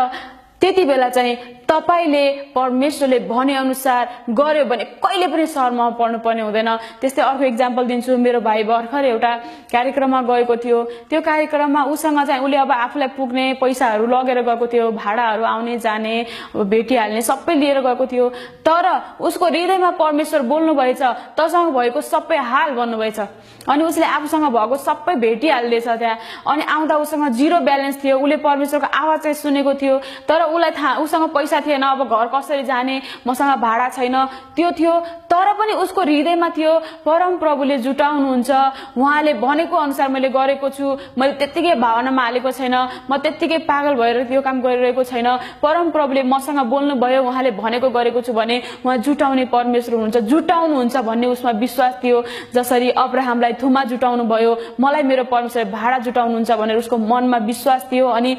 त्यति बेला चाहिँ तपाईँले परमेश्वरले भने अनुसार गर्यो भने कहिले पनि शर्मा पर्नुपर्ने हुँदैन। त्यस्तै अर्को इक्जाम्पल दिन्छु मेरो भाइ भर्खर एउटा कार्यक्रममा गएको थियो। त्यो कार्यक्रममा उसँग चाहिँ उसले अब आफूलाई पुग्ने पैसाहरू लगेर गएको थियो भाडाहरू आउने जाने भेटिहाल्ने सबै लिएर गएको थियो। तर उसको हृदयमा परमेश्वर बोल्नु भएछ तसँग भएको सबै हाल भन्नुभएछ। अनि उसले आफूसँग भएको सबै भेटिहाल्दैछ त्यहाँ। अनि आउँदा उसँग जिरो ब्यालेन्स थियो। उसले परमेश्वरको आवाज चाहिँ सुनेको थियो। तर उसलाई थाहा उसँग पैसा थिएन अब घर कसरी जाने मसँग भाडा छैन त्यो थियो। तर पनि उसको हृदयमा थियो परम प्रभुले जुटाउनुहुन्छ। उहाँले भनेको अनुसार मैले गरेको छु। मैले त्यत्तिकै भावनामा हालेको छैन। म त्यत्तिकै पागल भएर त्यो काम गरिरहेको छैन। परम प्रभुले मसँग बोल्नुभयो उहाँले भनेको गरेको छु भने उहाँ जुटाउने परमेश्वर हुनुहुन्छ। जुटाउनुहुन्छ भन्ने उसमा विश्वास थियो। जसरी अब्राहमलाई थुमा जुटाउनु भयो मलाई मेरो परमेश्वर भाडा जुटाउनुहुन्छ भनेर उसको मनमा विश्वास थियो। अनि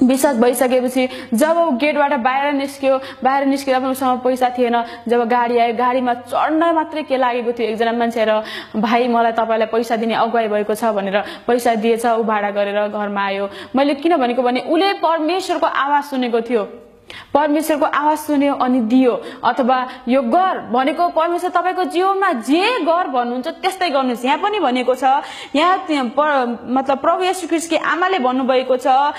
विश्वास भइसकेपछि जब ऊ गेटबाट बाहिर निस्क्यो बाहिर निस्किँदा पनि उसँग पैसा थिएन जब गाडी आयो गाडीमा चढ्न मात्रै के लागेको थियो एकजना मान्छे र भाइ मलाई तपाईँलाई पैसा दिने अगुवाई भएको छ भनेर पैसा दिएछ ऊ भाडा गरेर घरमा आयो। मैले किन भनेको भने उसले परमेश्वरको आवाज सुनेको थियो। परमेश्वरको आवाज सुन्यो अनि दियो। अथवा यो गर भनेको परमेश्वर तपाईँको जीवनमा जे गर भन्नुहुन्छ त्यस्तै गर्नुहोस्। यहाँ पनि भनेको छ यहाँ मतलब प्रभु यशु ख्रिस्टकी आमाले भन्नुभएको छ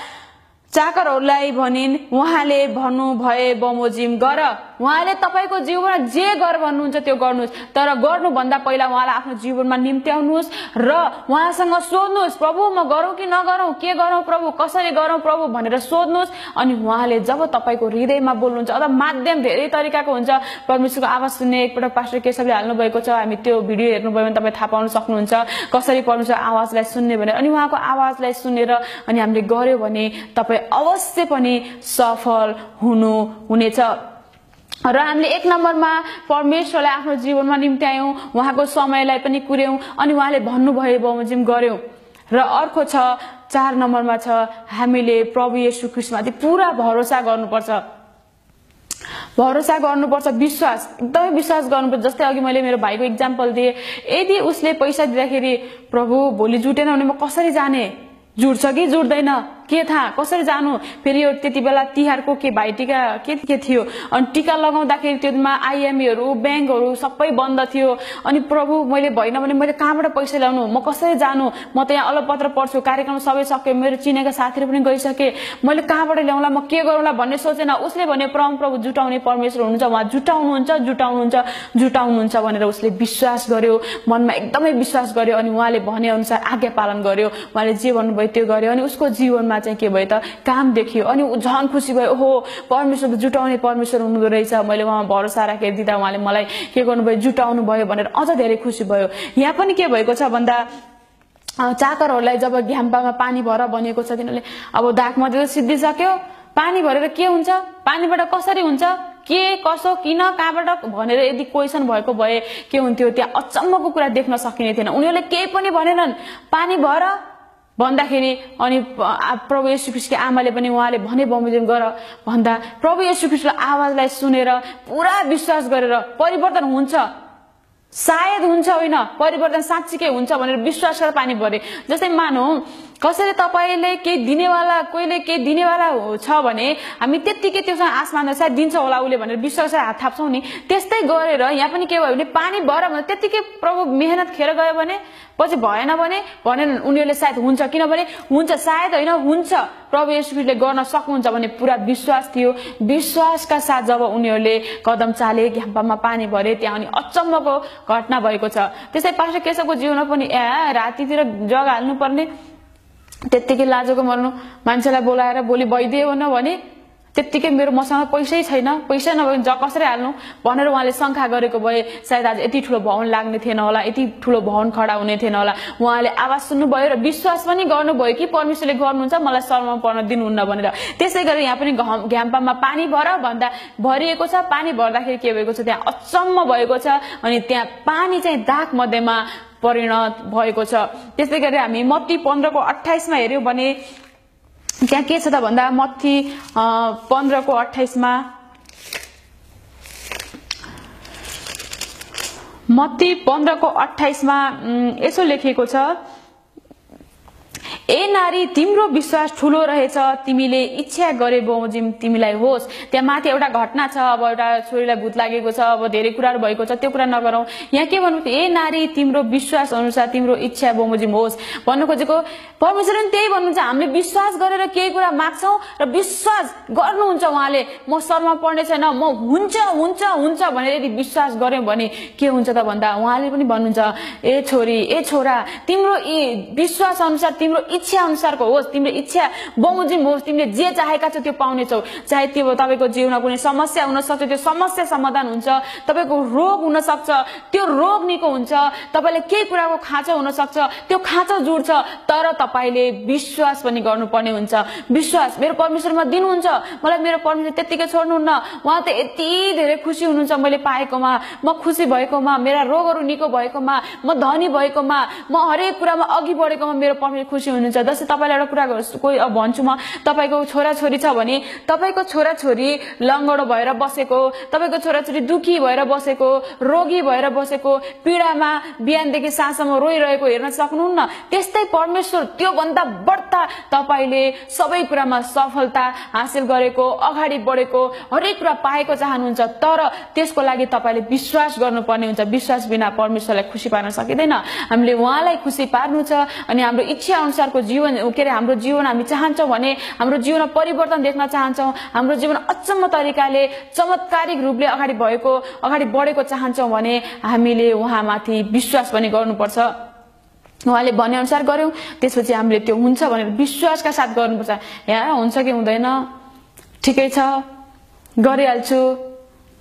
चाकरहरूलाई भनिन् उहाँले भन्नु भए बमोजिम गर। उहाँले तपाईँको जीवनमा जे गर भन्नुहुन्छ त्यो गर्नुहोस्। तर गर्नुभन्दा पहिला उहाँलाई आफ्नो जीवनमा निम्त्याउनुहोस् र उहाँसँग सोध्नुहोस् प्रभु म गरौँ कि नगरौँ? के गरौँ प्रभु? कसरी गरौँ प्रभु? भनेर सोध्नुहोस्। अनि उहाँले जब तपाईँको हृदयमा बोल्नुहुन्छ अथवा माध्यम धेरै तरिकाको हुन्छ परमेश्वरको आवाज सुन्ने एकपल्ट पास्टर केशवले हाल्नु भएको छ हामी त्यो भिडियो हेर्नुभयो भने तपाईँ थाहा पाउन सक्नुहुन्छ कसरी परमेश्वर आवाजलाई सुन्ने भनेर। अनि उहाँको आवाजलाई सुनेर अनि हामीले गर्यो भने तपाईँ अवश्य पनि सफल हुनु हुनेछ। र हामीले एक नम्बरमा परमेश्वरलाई आफ्नो जीवनमा निम्त्यायौँ उहाँको समयलाई पनि कुर्यौँ अनि उहाँले भन्नुभयो बमोजिम गर्यौँ। र अर्को छ चार नम्बरमा छ हामीले प्रभु येशू ख्रिस्टमाथि पुरा भरोसा गर्नुपर्छ। भरोसा गर्नुपर्छ विश्वास एकदमै विश्वास गर्नुपर्छ। जस्तै अघि मैले मेरो भाइको इक्जाम्पल दिएँ यदि उसले पैसा दिँदाखेरि प्रभु भोलि जुटेन भने म कसरी जाने? जुट्छ कि जुट्दैन? के थाहा? कसरी जानु? फेरि यो त्यति बेला तिहारको के भाइटिका के के थियो? अनि टिका लगाउँदाखेरि त्योमा आइएमईहरू ब्याङ्कहरू सबै बन्द थियो। अनि प्रभु मैले भएन भने मैले कहाँबाट पैसा ल्याउनु? म कसरी जानु? म त यहाँ अलपत्र पढ्छु कार्यक्रम सबै सक्यो मेरो चिनेका साथीहरू पनि गइसके। मैले कहाँबाट ल्याउँला? म के गरौँला भन्ने सोचेन। उसले भने परम प्रभु जुटाउने परमेश्वर हुनुहुन्छ। उहाँ जुटाउनुहुन्छ जुटाउनुहुन्छ जुटाउनुहुन्छ भनेर उसले विश्वास गर्यो। मनमा एकदमै विश्वास गर्यो। अनि उहाँले भने अनुसार आज्ञा पालन गर्यो। उहाँले जे भन्नुभयो त्यो गर्यो। अनि उसको जीवनमा चाहिँ के भयो त काम देखियो। अनि ऊ झन् खुसी भयो ओहो परमेश्वर जुटाउने परमेश्वर हुनुहुँदो रहेछ। मैले उहाँ भरोसा राखेर दिँदा उहाँले मलाई के गर्नुभयो जुटाउनु भयो भनेर अझ धेरै खुसी भयो। यहाँ पनि के भएको छ भन्दा चाकरहरूलाई जब घ्याम्पामा पानी भर भनिएको छ तिनीहरूले अब दागमध्ये सिद्धिसक्यो। पानी भरेर के हुन्छ? पानीबाट कसरी हुन्छ? के कसो किन कहाँबाट? भनेर यदि क्वेसन भएको भए के हुन्थ्यो? त्यहाँ अचम्मको कुरा देख्न सकिने थिएन। उनीहरूले केही पनि भनेनन्। पानी भर भन्दाखेरि अनि प्रभु यशु आमाले पनि उहाँले भने बमोजिम गर भन्दा प्रभु यशु आवाजलाई सुनेर पुरा विश्वास गरेर परिवर्तन हुन्छ। सायद हुन्छ होइन परिवर्तन साँच्चीकै हुन्छ भनेर विश्वास गरेर पानी भरे। जस्तै मानौ कसैले तपाईँले केही दिनेवाला कोहीले केही दिनेवाला छ भने हामी त्यत्तिकै त्योसँग आश मान्दा सायद दिन्छ होला उसले भनेर विश्वास हात थाप्छौँ नि। त्यस्तै गरेर यहाँ पनि के भयो भने पानी भर भने त्यत्तिकै प्रभु मेहनत खेर गयो भने पछि भएन भने भनेन उनीहरूले सायद हुन्छ किनभने हुन्छ सायद होइन हुन्छ। प्रभु यशुले गर्न सक्नुहुन्छ भन्ने पुरा विश्वास थियो। विश्वासका साथ जब उनीहरूले कदम चाले घ्याम्पामा पानी भरे त्यहाँ अनि अचम्मको घटना भएको छ। त्यसै पास्टर केशवको जीवनमा पनि ए रातितिर जग्गा हाल्नुपर्ने त्यत्तिकै लाजोको मर्नु मान्छेलाई बोलाएर भोलि भइदियो भन त्यत्तिकै मेरो मसँग पैसै छैन पैसा नभए ज कसरी हाल्नु? भनेर उहाँले शङ्का गरेको भए सायद आज यति ठुलो भवन लाग्ने थिएन होला यति ठुलो भवन खडा हुने थिएन होला। उहाँले आवाज सुन्नुभयो र विश्वास पनि गर्नुभयो कि परमेश्वरले गर्नुहुन्छ मलाई शर्मा पर्न दिनुहुन्न भनेर। त्यसै गरी यहाँ पनि घ्याम्पामा पानी भर भन्दा भरिएको छ पानी भर्दाखेरि के भएको छ त्यहाँ अचम्म भएको छ। अनि त्यहाँ पानी चाहिँ दाग मध्येमा परिणत भएको छ। त्यस्तै गरी हामी मत्ती पन्ध्रको अठाइसमा हेऱ्यौँ भने त्यहाँ के छ त भन्दा मत्ती पन्ध्रको अठाइसमा मत्ती पन्ध्रको अठाइसमा यसो लेखिएको छ ए नारी तिम्रो विश्वास ठुलो रहेछ। तिमीले इच्छा गरे बमोजिम तिमीलाई होस्। त्यहाँ माथि एउटा घटना छ। अब एउटा छोरीलाई भूत लागेको छ। अब धेरै कुराहरू भएको छ। त्यो कुरा नगरौँ। यहाँ के भन्नु ए नारी तिम्रो विश्वास अनुसार तिम्रो इच्छा बमोजिम होस्। भन्नु खोजेको परमेश्वरले पनि त्यही भन्नुहुन्छ। हामीले विश्वास गरेर केही कुरा माग्छौँ र विश्वास गर्नुहुन्छ उहाँले। म शर्मा पर्ने छैन। म हुन्छ हुन्छ हुन्छ भनेर यदि विश्वास गऱ्यौँ भने के हुन्छ त भन्दा? उहाँले पनि भन्नुहुन्छ ए छोरी ए छोरा तिम्रो विश्वास अनुसार तिम्रो इच्छा अनुसारको होस् तिम्रो इच्छा बमोजिम होस् तिमीले जे चाहेका छौ त्यो पाउनेछौ चाहे त्यो तपाईँको जीवनमा कुनै समस्या हुन सक्छ त्यो समस्या समाधान हुन्छ तपाईँको रोग हुन सक्छ त्यो रोग निको हुन्छ तपाईँले केही कुराको खाँचो हुन सक्छ त्यो खाँचो जुड्छ तर तपाईँले विश्वास पनि गर्नुपर्ने हुन्छ। विश्वास मेरो परमेश्वरमा दिनुहुन्छ मलाई मेरो परमेश्वर त्यत्तिकै छोड्नुहुन्न। उहाँ त यति धेरै खुसी हुनुहुन्छ मैले पाएकोमा म खुसी भएकोमा मेरा रोगहरू निको भएकोमा म धनी भएकोमा म हरेक कुरामा अघि बढेकोमा मेरो परमेश्वर खुसी हुनुहुन्छ। जस्तै तपाईँलाई एउटा कुरा कोही अब भन्छु म तपाईँको छोराछोरी छ भने तपाईँको छोराछोरी लङ्गडो भएर बसेको तपाईँको छोराछोरी दुखी भएर बसेको रोगी भएर बसेको पीडामा बिहानदेखि साँझसम्म रोइरहेको हेर्न सक्नुहुन्न? त्यस्तै परमेश्वर त्योभन्दा बढ्ता तपाईँले सबै कुरामा सफलता हासिल गरेको अगाडि बढेको हरेक कुरा पाएको चाहनुहुन्छ तर त्यसको लागि तपाईँले विश्वास गर्नुपर्ने हुन्छ। विश्वास बिना परमेश्वरलाई खुसी पार्न सकिँदैन। हामीले उहाँलाई खुसी पार्नु छ अनि हाम्रो इच्छा अनुसारको जीवन के अरे हाम्रो जीवन हामी चाहन्छौँ भने हाम्रो जीवनमा परिवर्तन देख्न चाहन्छौँ। हाम्रो जीवन अचम्म तरिकाले चमत्कारिक रूपले अगाडि भएको अगाडि बढेको चाहन्छौँ भने हामीले उहाँमाथि विश्वास पनि गर्नुपर्छ। उहाँले भनेअनुसार गऱ्यौँ त्यसपछि हामीले त्यो हुन्छ भनेर विश्वासका साथ गर्नुपर्छ। यहाँ हुन्छ कि हुँदैन? ठिकै छ। गरिहाल्छु।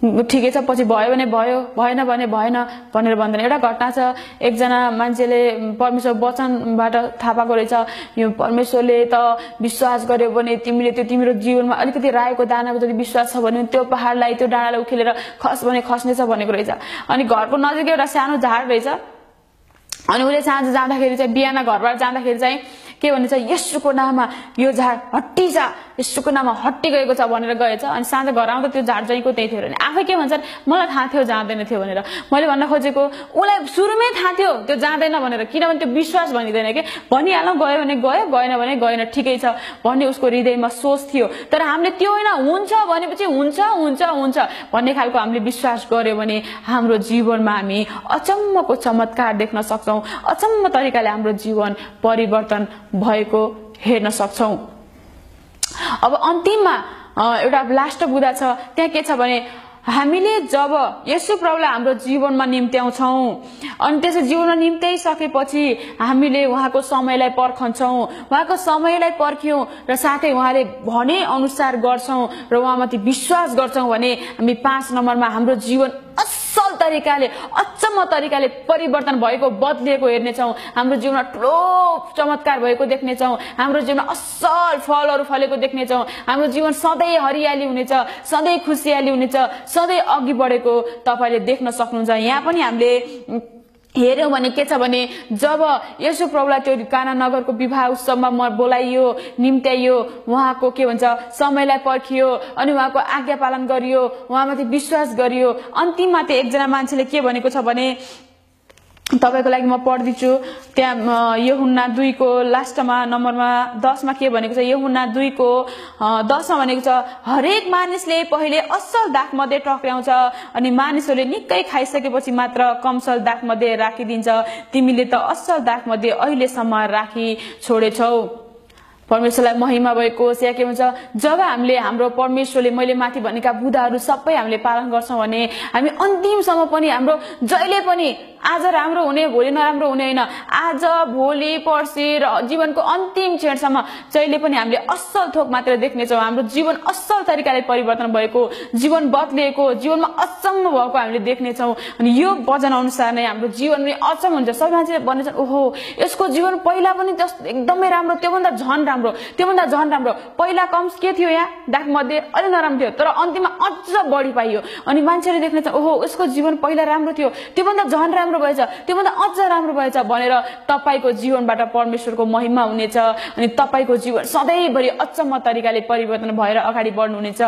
ठिकै छ पछि भयो भने भयो भएन भने भएन भनेर भन्दैन। एउटा घटना छ एकजना मान्छेले परमेश्वर वचनबाट थाहा पाएको रहेछ यो परमेश्वरले त विश्वास गर्यो भने तिमीले त्यो तिम्रो जीवनमा अलिकति रायोको दानाको जति विश्वास छ भने त्यो पहाडलाई त्यो डाँडालाई उखेलेर खस भने खस्नेछ भनेको रहेछ। अनि घरको नजिकै एउटा सानो झाड रहेछ। अनि उसले साँझ जाँदाखेरि चाहिँ बिहान घरबाट जाँदाखेरि चाहिँ के भन्छ यस्रुको नाममा यो झाड हट्टी छ यस्रुको नाममा हट्टी गएको छ भनेर गएछ अनि साँझ घर आउँदा त्यो झाड जहीँको त्यही थियो भने। आफै के भन्छन् मलाई थाहा थियो जाँदैन थियो भनेर। मैले भन्न खोजेको उसलाई सुरुमै थाहा थियो त्यो जाँदैन भनेर। किनभने त्यो विश्वास भनिँदैन कि? भनिहालौँ गयो भने गयो गएन भने गएन ठिकै छ। भन्ने उसको हृदयमा सोच थियो। तर हामीले त्यो होइन हुन्छ भनेपछि हुन्छ हुन्छ हुन्छ। भन्ने खालको हामीले विश्वास गर्यो भने हाम्रो जीवनमा हामी अचम्मको चमत्कार देख्न सक्छौँ। अचम्म तरिकाले हाम्रो जीवन परिवर्तन भएको हेर्न सक्छौँ। अब अन्तिममा एउटा लास्ट बुदा छ। त्यहाँ के छ भने हामीले जब यसो प्रभुलाई हाम्रो जीवनमा निम्त्याउँछौँ अनि त्यसो जीवनमा निम्त्याइसकेपछि हामीले उहाँको समयलाई पर्खन्छौँ। उहाँको समयलाई पर्ख्यौँ र साथै उहाँले भने अनुसार गर्छौँ र उहाँमाथि विश्वास गर्छौँ भने हामी पाँच नम्बरमा हाम्रो जीवन असल तरिकाले अचम्म तरिकाले परिवर्तन भएको बदलिएको हेर्नेछौँ। हाम्रो जीवनमा ठुलो चमत्कार भएको देख्नेछौँ। हाम्रो जीवनमा असल फलहरू फलेको देख्नेछौँ। हाम्रो जीवन सधैँ हरियाली हुनेछ सधैँ खुसियाली हुनेछ सधैँ अघि बढेको तपाईँले देख्न सक्नुहुन्छ। यहाँ पनि हामीले हेऱ्यौँ भने के छ भने जब यसो प्रभुलाई त्यो काना नगरको विवाह उत्सवमा म बोलाइयो निम्त्याइयो उहाँको के भन्छ समयलाई पर्खियो अनि उहाँको आज्ञा पालन गरियो उहाँमाथि विश्वास गरियो अन्तिममा त्यो एकजना मान्छेले के भनेको छ भने तपाईँको लागि म पढिदिन्छु त्यहाँ अ, यहुन्ना दुईको लास्टमा नम्बरमा दसमा के भनेको छ? यहुन्ना दुईको अ, दसमा भनेको छ हरेक मानिसले पहिले असल दागमध्ये टक्राउँछ अनि मानिसहरूले निकै खाइसकेपछि मात्र कमसल दागमध्ये राखिदिन्छ। तिमीले त असल दागमध्ये अहिलेसम्म राखी छोडेछौ। परमेश्वरलाई महिमा भएको या के भन्छ? जब हामीले हाम्रो परमेश्वरले मैले माथि भनेका बुधाहरू सबै हामीले पालन गर्छौँ भने हामी अन्तिमसम्म पनि हाम्रो जहिले पनि आज राम्रो हुने भोलि नराम्रो हुने होइन। आज भोलि पर्सि र जीवनको अन्तिम क्षणसम्म जहिले पनि हामीले असल थोक मात्र देख्नेछौँ। हाम्रो जीवन असल तरिकाले परिवर्तन भएको जीवन बदलिएको जीवनमा अचम्म भएको हामीले देख्नेछौँ। अनि यो वचन अनुसार नै हाम्रो जीवन पनि अचम्म हुन्छ। सबै मान्छेले भन्नेछन् ओहो यसको जीवन पहिला पनि जस्तो एकदमै राम्रो त्योभन्दा झन् राम्रो त्योभन्दा झन् राम्रो। पहिला कम्स के थियो यहाँ? दागमध्ये अलि नराम्रो थियो तर अन्तिममा अझ बढी पाइयो। अनि मान्छेले देख्नेछ ओहो यसको जीवन पहिला राम्रो थियो त्योभन्दा झन् राम्रो भएछ। त्योभन्दा अझ राम्रो भएछ भनेर तपाईँको जीवनबाट परमेश्वरको महिमा हुनेछ अनि तपाईँको जीवन सधैँभरि अचम्म तरिकाले परिवर्तन भएर अगाडि बढ्नुहुनेछ।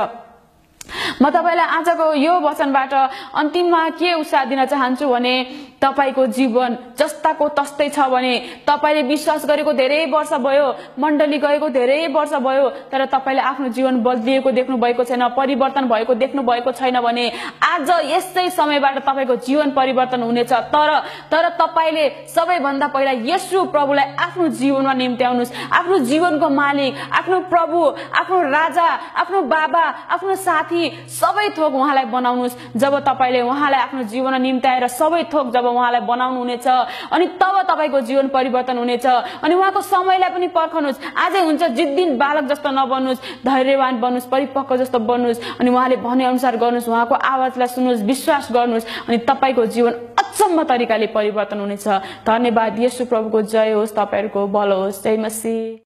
म तपाईँलाई आजको यो वचनबाट अन्तिममा के उत्साह दिन चाहन्छु भने तपाईँको जीवन जस्ताको तस्तै छ भने तपाईँले विश्वास गरेको धेरै वर्ष भयो मण्डली गएको धेरै वर्ष भयो तर तपाईँले आफ्नो जीवन बदलिएको देख्नु भएको छैन परिवर्तन भएको देख्नु भएको छैन भने आज यस्तै समयबाट तपाईँको जीवन परिवर्तन हुनेछ। तर तर तपाईँले सबैभन्दा पहिला यसु प्रभुलाई आफ्नो जीवनमा निम्त्याउनुहोस्। आफ्नो जीवनको मालिक आफ्नो प्रभु आफ्नो राजा आफ्नो बाबा आफ्नो साथी सबै थोक उहाँलाई बनाउनुहोस्। जब तपाईँले उहाँलाई आफ्नो जीवनमा निम्त्याएर सबै थोक जब उहाँलाई बनाउनु हुनेछ अनि तब तपाईँको जीवन परिवर्तन हुनेछ अनि उहाँको समयलाई पनि पर्खनुहोस्। आजै हुन्छ जिद्दिन बालक जस्तो नबन्नुहोस् धैर्यवान बन्नुहोस् परिपक्व जस्तो बन्नुहोस् अनि उहाँले भने अनुसार गर्नुहोस् उहाँको आवाजलाई सुन्नुहोस् विश्वास गर्नुहोस् अनि तपाईँको जीवन अचम्म तरिकाले परिवर्तन हुनेछ। धन्यवाद यसु प्रभुको जय होस् तपाईँहरूको बल होस्। जय मसी